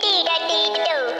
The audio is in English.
dee do dee do do